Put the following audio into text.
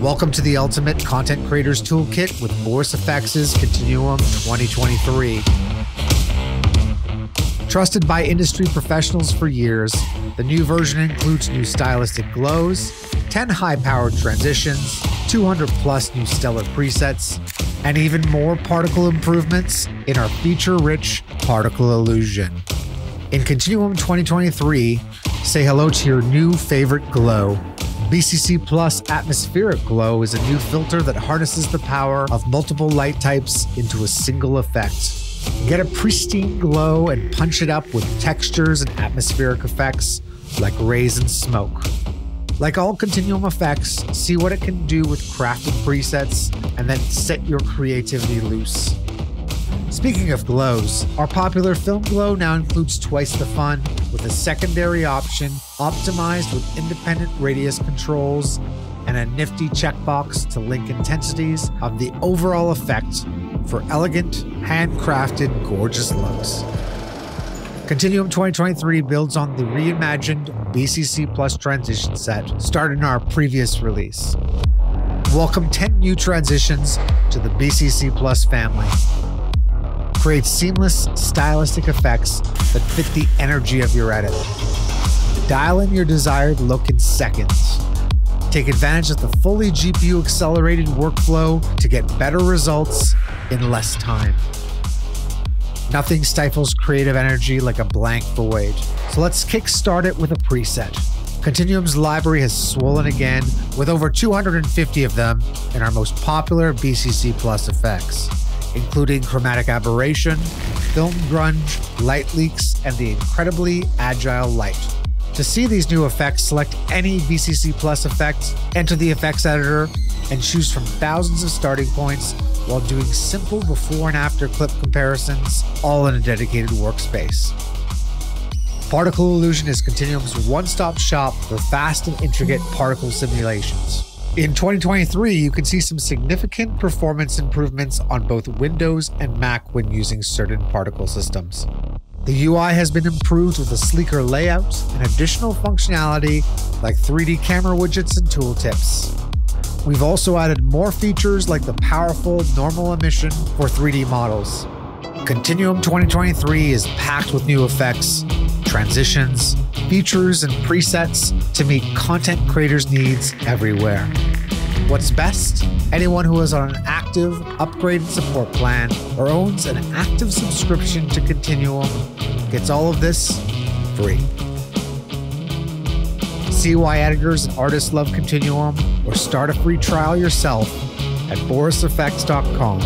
Welcome to the Ultimate Content Creators Toolkit with Boris FX's Continuum 2023. Trusted by industry professionals for years, the new version includes new stylistic glows, 10 high powered transitions, 200 plus new stellar presets, and even more particle improvements in our feature rich particle illusion. In Continuum 2023, say hello to your new favorite glow BCC Plus Atmospheric Glow is a new filter that harnesses the power of multiple light types into a single effect. Get a pristine glow and punch it up with textures and atmospheric effects like rays and smoke. Like all Continuum effects, see what it can do with crafted presets and then set your creativity loose. Speaking of glows, our popular film glow now includes twice the fun with a secondary option optimized with independent radius controls and a nifty checkbox to link intensities of the overall effect for elegant, handcrafted, gorgeous looks. Continuum 2023 builds on the reimagined BCC Plus transition set started in our previous release. Welcome 10 new transitions to the BCC Plus family create seamless stylistic effects that fit the energy of your edit. Dial in your desired look in seconds. Take advantage of the fully GPU accelerated workflow to get better results in less time. Nothing stifles creative energy like a blank void. So let's kickstart it with a preset. Continuum's library has swollen again with over 250 of them in our most popular BCC Plus effects including chromatic aberration, film grunge, light leaks, and the incredibly agile light. To see these new effects, select any BCC Plus effect, enter the effects editor, and choose from thousands of starting points while doing simple before and after clip comparisons, all in a dedicated workspace. Particle Illusion is Continuum's one stop shop for fast and intricate particle simulations. In 2023, you can see some significant performance improvements on both Windows and Mac when using certain particle systems. The UI has been improved with a sleeker layout and additional functionality like 3D camera widgets and tooltips. We've also added more features like the powerful normal emission for 3D models. Continuum 2023 is packed with new effects, transitions, features, and presets to meet content creators' needs everywhere. What's best? Anyone who is on an active, upgraded support plan or owns an active subscription to Continuum gets all of this free. See why editors and artists love Continuum or start a free trial yourself at borisfx.com